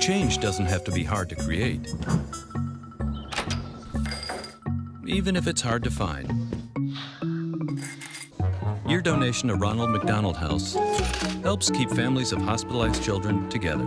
Change doesn't have to be hard to create, even if it's hard to find. Your donation to Ronald McDonald House helps keep families of hospitalized children together.